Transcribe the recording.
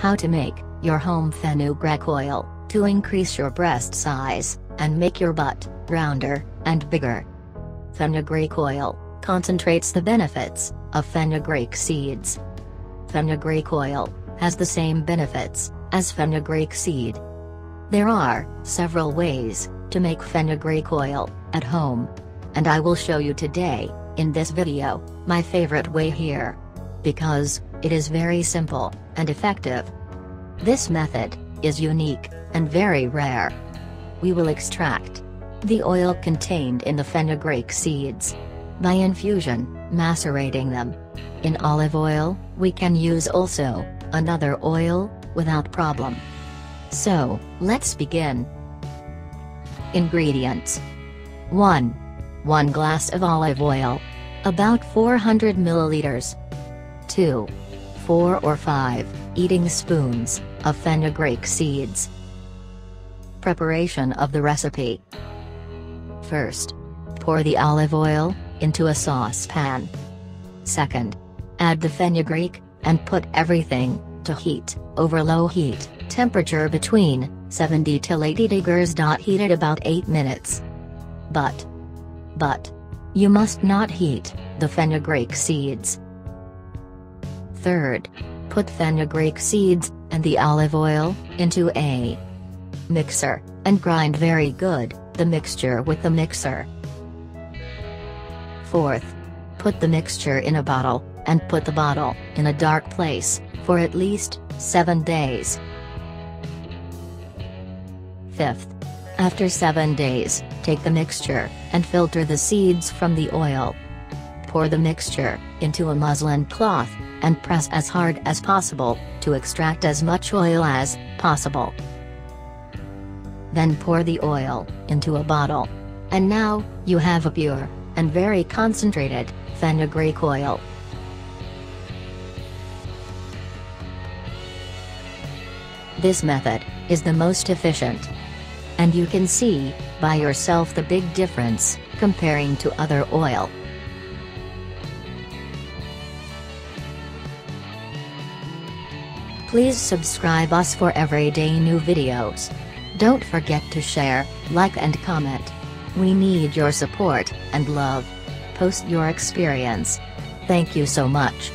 How to make your home fenugreek oil to increase your breast size and make your butt rounder and bigger. Fenugreek oil concentrates the benefits of fenugreek seeds. Fenugreek oil has the same benefits as fenugreek seed. There are several ways to make fenugreek oil at home. And I will show you today, in this video, my favorite way here. Because, it is very simple and effective. This method is unique and very rare. We will extract the oil contained in the fenugreek seeds by infusion, macerating them. In olive oil, we can use also another oil without problem. So, let's begin. Ingredients 1. 1 glass of olive oil. About 400 milliliters. 2. 4 or 5 eating spoons of fenugreek seeds. Preparation of the recipe. First, pour the olive oil into a saucepan. Second, add the fenugreek and put everything to heat over low heat temperature between 70 till 80 degrees. Heat it about 8 minutes. But, but, you must not heat the fenugreek seeds. Third, put fenugreek seeds and the olive oil into a mixer and grind very good the mixture with the mixer. Fourth, put the mixture in a bottle and put the bottle in a dark place for at least 7 days. Fifth, after 7 days, take the mixture and filter the seeds from the oil. Pour the mixture into a muslin cloth and press as hard as possible to extract as much oil as possible. Then pour the oil into a bottle. And now, you have a pure and very concentrated fenugreek oil. This method is the most efficient. And you can see, by yourself the big difference, comparing to other oil. Please subscribe us for everyday new videos. Don't forget to share, like and comment. We need your support and love. Post your experience. Thank you so much.